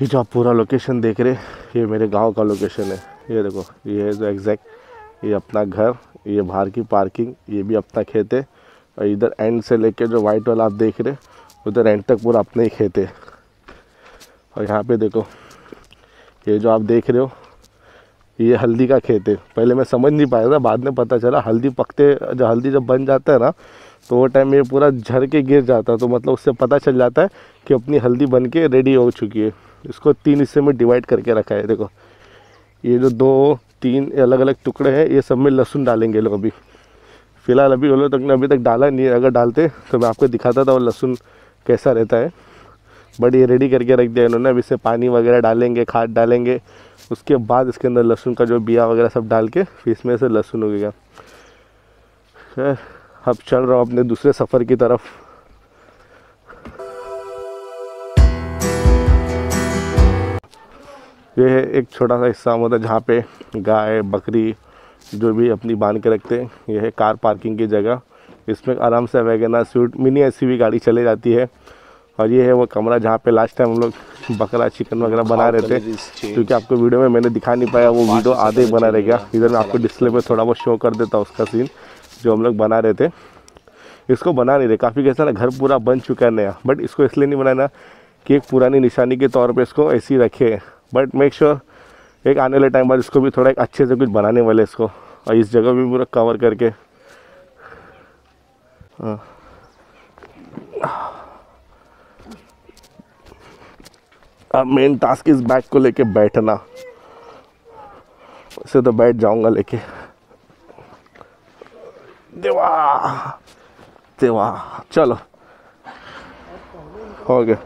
ये जो आप पूरा लोकेशन देख रहे हैं, ये मेरे गाँव का लोकेशन है। ये देखो, ये है जो एग्जैक्ट ये अपना घर, ये बाहर की पार्किंग ये भी अपना खेत है। और इधर एंड से लेके जो वाइट वाला आप देख रहे हैं, उधर एंड तक पूरा अपने ही खेत है। और यहाँ पे देखो, ये जो आप देख रहे हो, ये हल्दी का खेत है। पहले मैं समझ नहीं पाया था, बाद में पता चला, हल्दी पकते जो हल्दी जब बन जाता है ना तो वो टाइम ये पूरा झर के गिर जाता है। तो मतलब उससे पता चल जाता है कि अपनी हल्दी बन के रेडी हो चुकी है। इसको तीन हिस्से में डिवाइड करके रखा है, देखो। ये जो दो, तीन अलग अलग टुकड़े हैं, ये सब में लहसुन डालेंगे लोग अभी। फ़िलहाल अभी लोग तक ने अभी तक डाला नहीं अगर डालते तो मैं आपको दिखाता था वो लहसुन कैसा रहता है। बट ये रेडी करके रख दिया इन्होंने। अभी इससे पानी वगैरह डालेंगे, खाद डालेंगे। उसके बाद इसके अंदर लहसुन का जो बिया वगैरह सब डाल के फिर इसमें से लहसुन खैर, अब चल रहा हूँ अपने दूसरे सफ़र की तरफ़। ये है एक छोटा सा हिस्सा मतलब जहाँ पे गाय बकरी जो भी अपनी बाँध के रखते हैं ये है कार पार्किंग की जगह। इसमें आराम से वैगना स्वीट मिनी एस गाड़ी चले जाती है। और ये है वो कमरा जहाँ पे लास्ट टाइम हम लोग बकरा चिकन वगैरह बना रहे थे। क्योंकि आपको वीडियो में मैंने दिखा नहीं पाया वो वीडियो आधे ही बना रह गया। इधर मैं आपको डिस्प्ले पे थोड़ा बहुत शो कर देता उसका सीन जो हम लोग बना रहे थे। इसको बना नहीं रहे। काफ़ी कैसा ना घर पूरा बन चुका है नया। बट इसको इसलिए नहीं बनाना कि एक पुरानी निशानी के तौर पर इसको ऐसे ही रखे। बट मेक श्योर एक आने वाले टाइम बाद इसको भी थोड़ा एक अच्छे से कुछ बनाने वाले इसको। और इस जगह भी पूरा कवर करके। हाँ। अब मेन टास्क इस बैग को लेके बैठना। उसे तो बैठ जाऊँगा लेके। देवा। देवा। चलो। हो गया।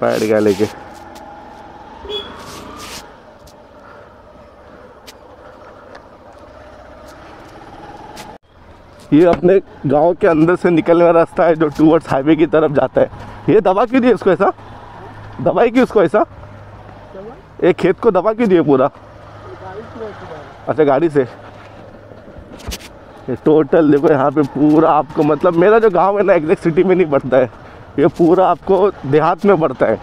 बैठ गया लेके। ये अपने गाँव के अंदर से निकलने वाला रास्ता है जो टूवर्ड्स हाईवे की तरफ़ जाता है। ये दबा क्यों दिए इसको ऐसा? दबाई क्यों उसको ऐसा? एक खेत को दबा क्यों दिए पूरा? अच्छा गाड़ी से। ये टोटल देखो, यहाँ पे पूरा आपको मतलब मेरा जो गाँव है ना एग्जैक्ट सिटी में नहीं पड़ता है। ये पूरा आपको देहात में पड़ता है,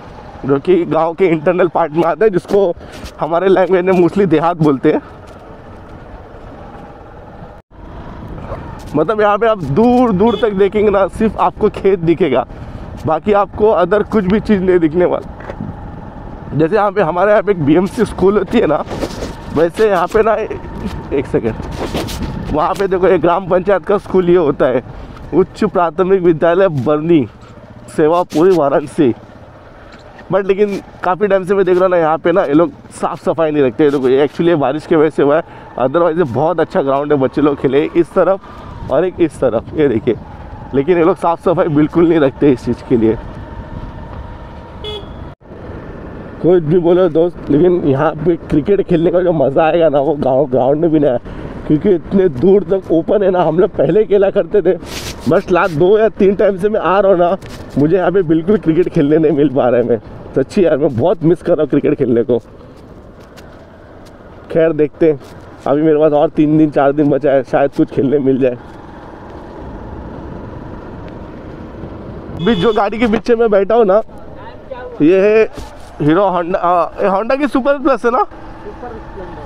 जो कि गाँव के इंटरनल पार्ट में आता है, जिसको हमारे लैंग्वेज में मोस्टली देहात बोलते हैं। मतलब यहाँ पे आप दूर दूर तक देखेंगे ना, सिर्फ़ आपको खेत दिखेगा। बाकी आपको अदर कुछ भी चीज़ नहीं दिखने वाला। जैसे यहाँ पे हमारे यहाँ पे एक बीएमसी स्कूल होती है ना, वैसे यहाँ पे ना, एक सेकेंड वहाँ पे देखो, एक ग्राम पंचायत का स्कूल ये होता है। उच्च प्राथमिक विद्यालय बर्नी, सेवा पूरी वाराणसी। बट लेकिन काफ़ी टाइम से मैं देख रहा ना, यहाँ पे ना ये लोग साफ़ सफ़ाई नहीं रखते। ये एक्चुअली बारिश के वजह से हुआ है। अदरवाइज़ बहुत अच्छा ग्राउंड है, बच्चे लोग खेले। इस तरफ़ और एक इस तरफ़, ये देखिए। लेकिन ये लोग साफ़ सफ़ाई बिल्कुल नहीं रखते इस चीज़ के लिए। कोई भी बोलो दोस्त, लेकिन यहाँ पे क्रिकेट खेलने का जो मज़ा आएगा ना, वो गाँव, ग्राउंड में भी नहीं आया क्योंकि इतने दूर तक ओपन है ना, हम लोग पहले खेला करते थे। बस लास्ट दो या तीन टाइम से मैं आ रहा हूँ ना, मुझे यहाँ पे बिल्कुल क्रिकेट खेलने नहीं मिल पा रहा है मैं। सच्ची यार, मैं बहुत मिस कर रहा हूँ क्रिकेट खेलने को। खैर, देखते हैं। अभी मेरे पास और तीन दिन, चार दिन बचा है, शायद कुछ खेलने मिल जाए। अभी जो गाड़ी के पीछे में बैठा हूँ ना, ये है हीरो होंडा होंडा की सुपर प्लस है ना?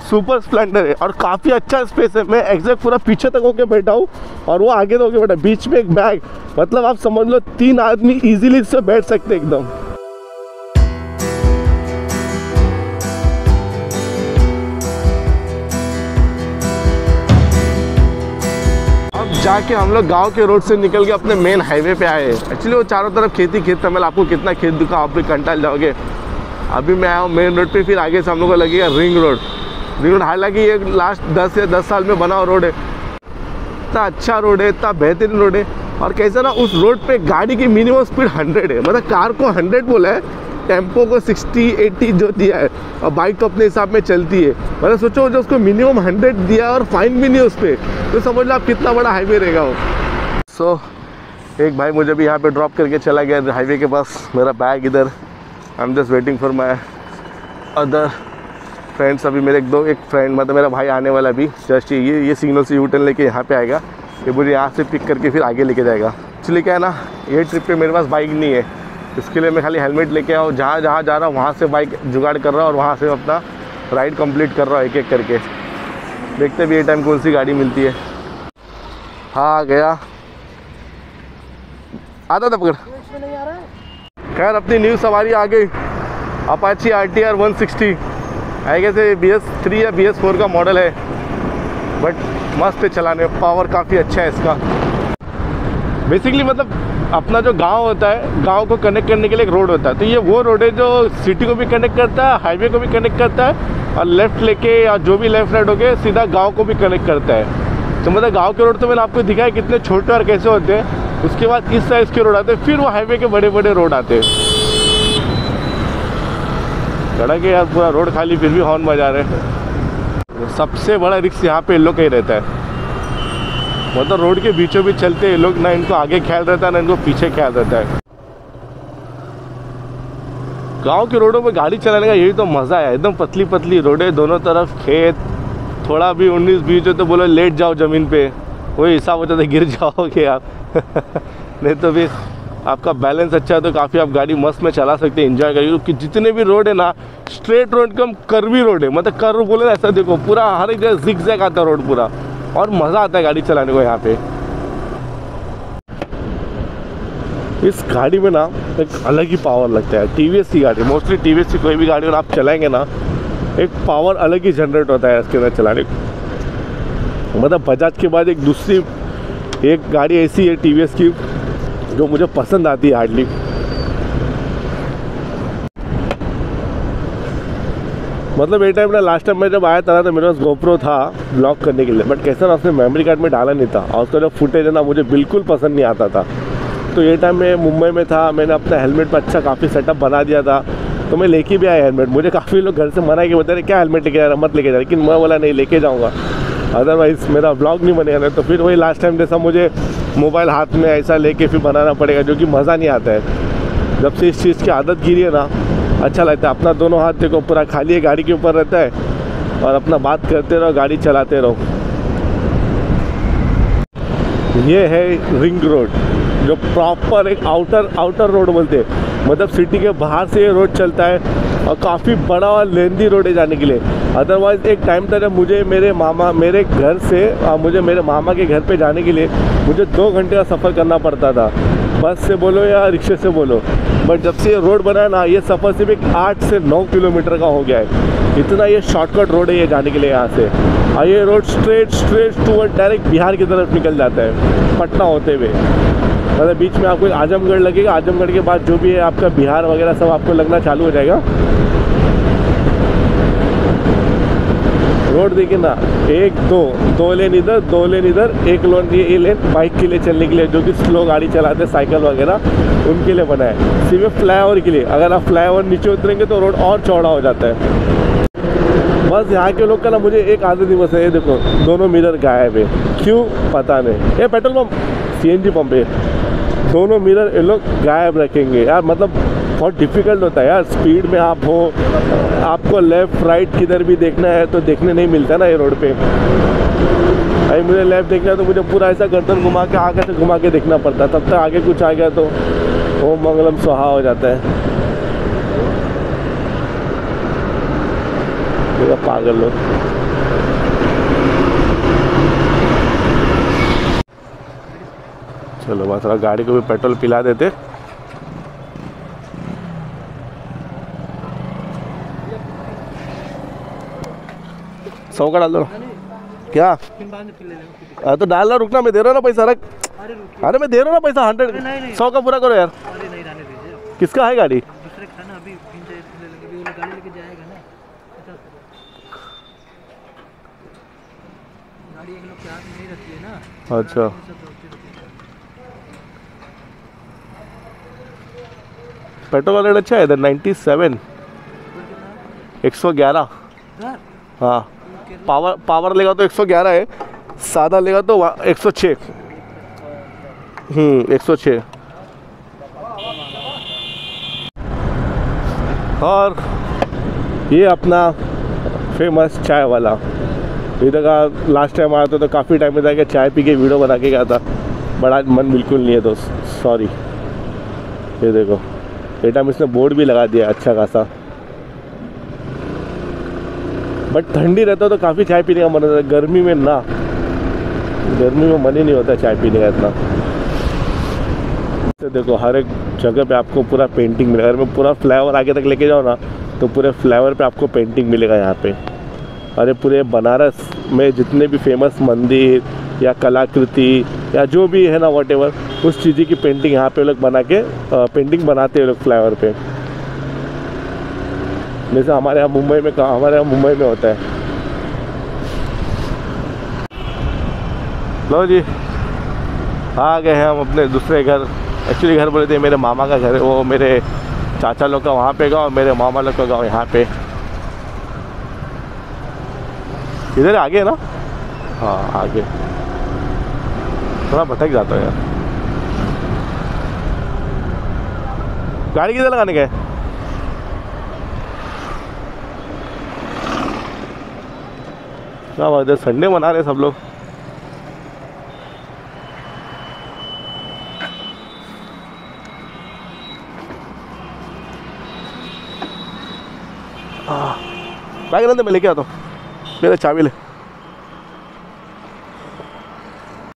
सुपर स्प्लेंडर है और काफ़ी अच्छा स्पेस है। मैं एग्जैक्ट पूरा पीछे तक होके बैठा हूँ और वो आगे तक होके बैठा बीच में एक बैग मतलब आप समझ लो, तीन आदमी इजीली इससे बैठ सकते एकदम। जाके हम लोग गाँव के रोड से निकल के अपने मेन हाईवे पे आए। एक्चुअली वो चारों तरफ़ खेती, खेत था। मैं आपको कितना खेत दिखा, आप भी कंटाल जाओगे। अभी मैं आया हूँ मेन रोड पे, फिर आगे से हम लोग को लगेगा रिंग रोड रिंग रोड हालाँकि ये लास्ट दस या दस साल में बना हुआ रोड है। इतना अच्छा रोड है, इतना बेहतरीन रोड है। और कैसा ना, उस रोड पे गाड़ी की मिनिमम स्पीड हंड्रेड है। मतलब कार को हंड्रेड बोला है। टेंपो को सिक्सटी एट्टी जो दिया है और बाइक तो अपने हिसाब में चलती है। मतलब सोचो जो उसको मिनिमम हंड्रेड दिया और फाइन भी नहीं उस पर तो समझ लो आप कितना बड़ा हाईवे रहेगा वो। सो so, एक भाई मुझे भी यहाँ पे ड्रॉप करके चला गया हाईवे के पास मेरा बैग इधर। I am just waiting for my other friends अभी मेरे एक दो एक फ्रेंड मतलब मेरा भाई आने वाला भी जस्ट ये ये सिग्नल से यूटर्न लेके यहाँ पे आएगा। ये मुझे यहाँ से पिक करके फिर आगे लेके जाएगा। एक्चुअली क्या है ना ये ट्रिप पे मेरे पास बाइक नहीं है। इसके लिए मैं खाली हेलमेट लेके आओ जहाँ जहाँ जा रहा हूँ, वहाँ से बाइक जुगाड़ कर रहा हूँ और वहाँ से अपना राइड कंप्लीट कर रहा हूँ एक एक करके। देखते भी ये टाइम कौन सी गाड़ी मिलती है। हाँ आ गया। आता था पकड़। खैर, अपनी न्यू सवारी आ गई। Apache R T R one sixty I guess B S three या बी एस फोर का मॉडल है। बट मस्त है चलाने पावर काफ़ी अच्छा है इसका। बेसिकली मतलब अपना जो गाँव होता है, गाँव को कनेक्ट करने के लिए एक रोड होता है। तो ये वो रोड है जो सिटी को भी कनेक्ट करता है हाईवे को भी कनेक्ट करता है और लेफ़्ट लेके या जो भी लेफ़्ट राइट होके सीधा गाँव को भी कनेक्ट करता है। तो मतलब गाँव के रोड तो मैंने आपको दिखाया कितने छोटे और कैसे होते हैं। उसके बाद इस साइज़ के रोड आते हैं, फिर वो हाईवे के बड़े बड़े रोड आते हैं। सड़क है यार पूरा रोड खाली, फिर भी हॉर्न बजा रहे हैं। सबसे बड़ा रिक्स यहाँ पे लोग का ही रहता है। मतलब रोड के बीचों बीच चलते हैं लोग ना इनको आगे ख्याल रहता है ना इनको पीछे ख्याल रहता है। गाँव के रोडों पे गाड़ी चलाने का यही तो मज़ा है, एकदम पतली पतली रोडें, दोनों तरफ़ खेत, थोड़ा भी उन्नीस बीस हो तो बोलो लेट जाओ ज़मीन पे, वही हिसाब होता था, गिर जाओगे आप। नहीं तो भी आपका बैलेंस अच्छा है तो काफ़ी आप गाड़ी मस्त में चला सकते हैं इंजॉय करिए, क्योंकि जितने भी रोड है ना स्ट्रेट रोड कम कर्वी रोड है मतलब कर्व बोले ना ऐसा देखो, पूरा हर एक जगह जिक जैक आता रोड पूरा। और मज़ा आता है गाड़ी चलाने को यहाँ पे। इस गाड़ी में ना एक अलग ही पावर लगता है टीवीएस की गाड़ी। मोस्टली टीवीएस की कोई भी गाड़ी आप चलाएँगे ना, एक पावर अलग ही जनरेट होता है इसके अंदर चलाने को। मतलब बजाज के बाद एक दूसरी, एक गाड़ी ऐसी है टीवीएस की जो मुझे पसंद आती है हार्डली मतलब ये टाइम ना लास्ट टाइम मैं जब आया था ना तो मेरे पास गोप्रो था ब्लॉक करने के लिए। बट कैसे ना उसने मेमोरी कार्ड में डाला नहीं था। और उसका जो फुटेज है ना, मुझे बिल्कुल पसंद नहीं आता था। तो ये टाइम मैं मुंबई में था, मैंने अपना हेलमेट पर अच्छा काफ़ी सेटअप बना दिया था। तो मैं लेके भी आया हेलमेट मुझे काफ़ी लोग घर से मना के बता रहे क्या हेलमेट लेके जा रहा मत लेके जा लेकिन मैं बोला, नहीं, लेके जाऊँगा। अदरवाइज़ मेरा ब्लॉग नहीं बनेगा। ना तो फिर वही लास्ट टाइम जैसा मुझे मोबाइल हाथ में ऐसा लेके फिर बनाना पड़ेगा, जो कि मज़ा नहीं आता है। जब से इस चीज़ की आदत गिरी है ना अच्छा लगता है। अपना दोनों हाथ देखो पूरा खाली है गाड़ी के ऊपर रहता है और अपना बात करते रहो गाड़ी चलाते रहो। ये है रिंग रोड जो प्रॉपर एक आउटर आउटर रोड बोलते हैं। मतलब सिटी के बाहर से ये रोड चलता है और काफ़ी बड़ा और लेंदी रोड है जाने के लिए। अदरवाइज़ एक टाइम तक मुझे मेरे मामा मेरे घर से आ, मुझे मेरे मामा के घर पे जाने के लिए मुझे दो घंटे का सफ़र करना पड़ता था। बस से बोलो या रिक्शे से बोलो बट जब से ये रोड बना ना, ये सफ़र सिर्फ़ एक आठ से नौ किलोमीटर का हो गया है। इतना ये शॉर्टकट रोड है ये जाने के लिए यहाँ से। और ये road straight straight toward direct Bihar की तरफ़ निकल जाता है, पटना होते हुए। मतलब बीच में आपको आजमगढ़ लगेगा, आजमगढ़ के बाद जो भी है आपका बिहार वगैरह सब आपको लगना चालू हो जाएगा। रोड देखिए ना, एक, दो दो लेन इधर, दो लेन इधर, एक लोन ये लेन बाइक के लिए चलने के लिए, जो कि स्लो गाड़ी चलाते हैं साइकिल वगैरह, उनके लिए बना है। सिर्फ़ फ्लाई के लिए। अगर आप फ्लाई नीचे उतरेंगे तो रोड और चौड़ा हो जाता है। बस यहाँ के लोग का ना, मुझे एक आदत दिवस है, ये देखो, दोनों मिरर गायब है। क्यों? पता नहीं। ये पेट्रोल पंप सी पंप है। दोनों मिरर ये लोग गायब रखेंगे। यार मतलब बहुत डिफ़िकल्ट होता है यार। स्पीड में आप हो, आपको लेफ़्ट राइट किधर भी देखना है तो देखने नहीं मिलता ना ये रोड पे। भाई, मुझे लेफ़्ट देखना है तो मुझे पूरा ऐसा गर्दन घुमा के, आगे से घुमा के देखना पड़ता है। तब तक आगे कुछ आ गया तो ओम मंगलम सुहा हो जाता है। पागल लोग। चलो बस गाड़ी को भी पेट्रोल पिला देते। सौ का डाल दो। क्या? अरे तो डाल रहा रुकना मैं दे रहा ना पैसा रख। अरे मैं दे रहा ना पैसा हंड्रेड सौ का पूरा करो यार। किसका है गाड़ी? अच्छा। पेट्रोल का रेट अच्छा है इधर नाइन्टी सेवन एक सौ ग्यारह। हाँ। पावर पावर लेगा तो एक सौ ग्यारह है, सादा लेगा तो एक सौ छः हम्म एक सौ छः और ये अपना फ़ेमस चाय वाला। इधर का लास्ट टाइम आया था तो काफ़ी टाइम में था कि चाय पी के वीडियो बना के गया था। बट आज मन बिल्कुल नहीं है दोस्त सॉरी ये देखो, ये टाइम इसने बोर्ड भी लगा दिया अच्छा खासा। बट ठंडी रहता तो काफ़ी चाय पीने का मन होता है गर्मी में ना। गर्मी में मन ही नहीं होता चाय पीने का इतना। तो देखो, हर एक जगह पे आपको पूरा पेंटिंग मिलेगा। अगर मैं पूरा फ्लावर आगे तक लेके जाऊँ ना तो पूरे फ्लावर पे आपको पेंटिंग मिलेगा यहाँ पे। अरे पूरे बनारस में जितने भी फ़ेमस मंदिर या कलाकृति या जो भी है ना वॉट उस चीज़ की पेंटिंग यहाँ पे लोग बना के पेंटिंग बनाते हैं लोग फ्लावर पे। जैसे हमारे यहाँ मुंबई में कहाँ हमारे यहाँ मुंबई में होता है। लो जी। आ गए हैं हम अपने दूसरे घर। एक्चुअली घर बोले थे, मेरे मामा का घर है, वो मेरे चाचा लोग का वहाँ पे गाँव, मेरे मामा लोग का गाँव यहाँ पे। इधर आगे ना? हाँ आगे। थोड़ा भटक जाता है यार। गाड़ी किधर लगाने का क्या बात है संडे मना रहे सब लोग। बैग रहते मैं लेके आता हूँ। मेरा चाबी ले।